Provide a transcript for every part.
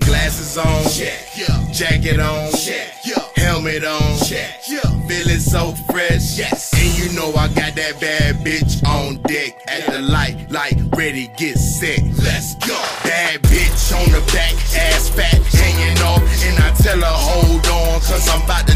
Glasses on, Check. Yeah. jacket on, Check. Yeah. helmet on, Check. Yeah. feeling so fresh. Yes. And you know I got that bad bitch on deck at the light, like ready, get set. Let's go. Bad bitch on the back, ass fat, hanging off. And I tell her, hold on, cause I'm about to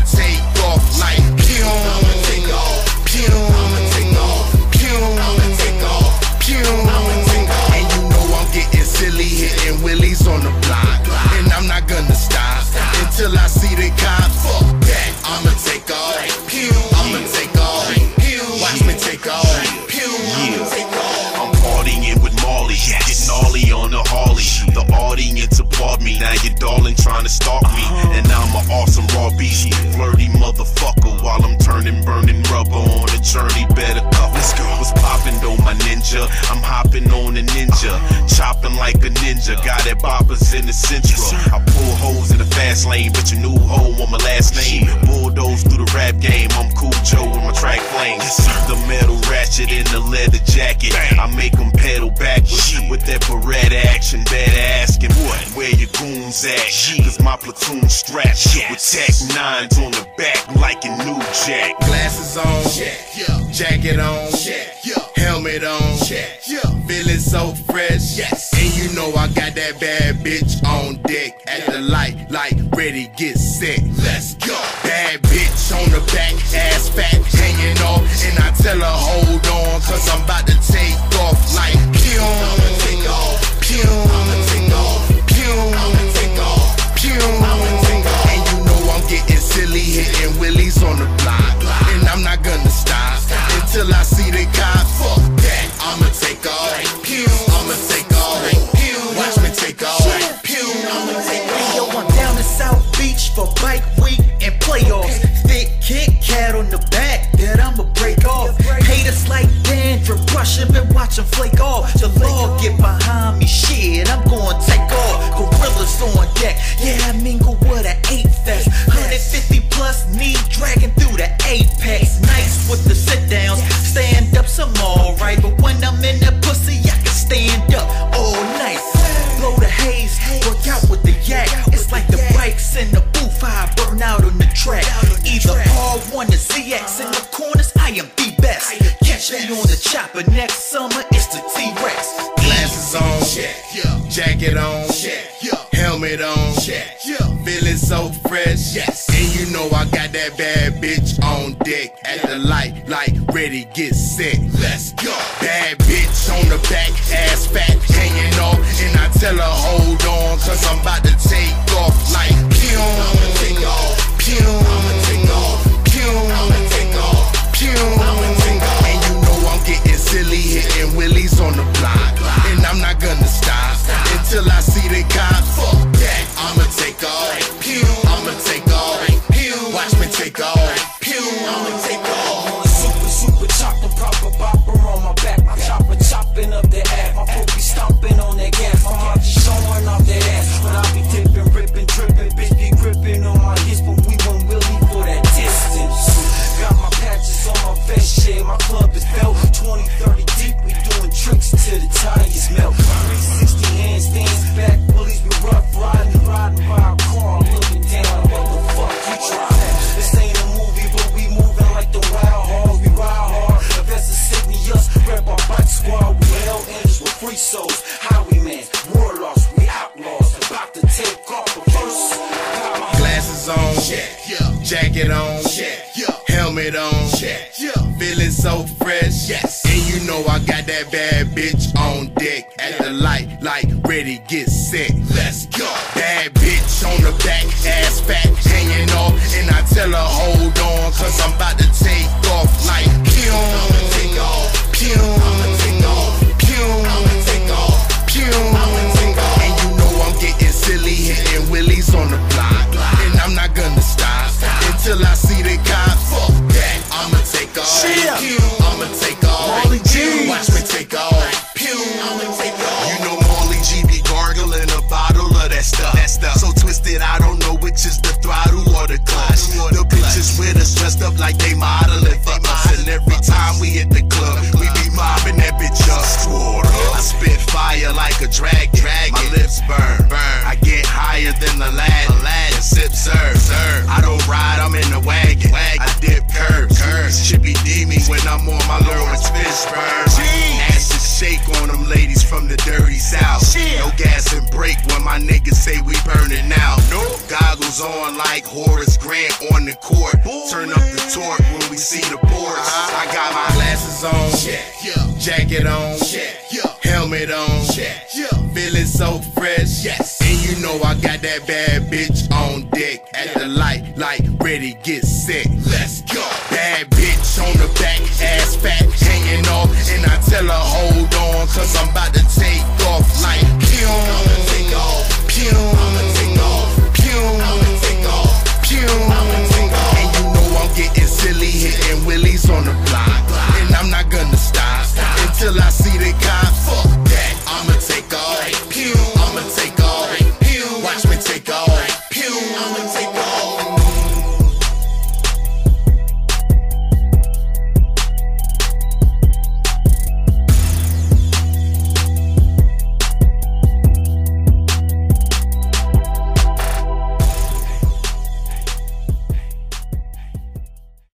now your darling trying to stalk me. And I'm an awesome raw beast, flirty motherfucker. While I'm turning burning rubber on a journey, better cover. Let's go. Was popping though, my ninja. I'm hopping on a ninja, chopping like a ninja. Got that boppers in the central. I pull hoes in the fast lane, but your new hoe on my last name. Bulldoze through the rap game, I'm cool Joe with my track flames. The metal ratchet in the leather jacket. I make them pedal backwards with that Beretta action. Better asking where your goons at. Cause my platoon strapped with tech nines on the back like a new jack. Glasses on, jacket on, helmet on, feeling so fresh. Yes. And you know I got that bad bitch on deck at the light, like ready, get set. Let's go. Bad bitch on the back, ass fat, hanging off. And I tell her, hold on, cause I'm about to dandruff, brush 'em and watch 'em flake off. The law get behind me, shit, I'm gonna take off. Gorillas on deck, yeah, I mingle with an eight fest. 150 plus knee dragging through the apex. Nice with the sit downs, stand ups, I'm alright. But when I'm in that pussy, I can stand up all night. Blow the haze, work out with the yak. It's like the bikes in the booth, I burn out on the track. Either R1 or ZX in the corners, I am the best. Catch me on the chopper helmet on. Yeah. feeling so fresh. Yes. And you know I got that bad bitch on deck at the light, like ready, get set. Let's go. Bad bitch on the back, ass fat, hanging off. And I tell her, hold on, cause I'm about to Highwaymen, warlords. We outlaws. About to take off. But first, Glasses on, Check. Yeah. jacket on, Check. Yeah. helmet on, Check. Yeah. feeling so fresh. Yes. like a dragon. dragon. My lips burn. burn. I get higher than the lag. Aladdin. Sip serve. sir. I don't ride, I'm in the wagon. wagon. I dip curves. curves. Chippy D me when I'm on my Laurence Fishburne. Ass is shake on them ladies from the dirty south. Shit. No gas and brake when my niggas say we burning out. Nope. Goggles on like Horace Grant on the court. Boy. Turn up the torque when we see the ports. Uh-huh. I got my glasses on. Yeah. Jacket on. Yeah. Helmet on so fresh. Yes. And you know I got that bad bitch on deck at the light, like ready get set. Let's go. Bad bitch on the back, ass fat, hanging off, and I tell her hold on, cause I'm about to take off like. Pew.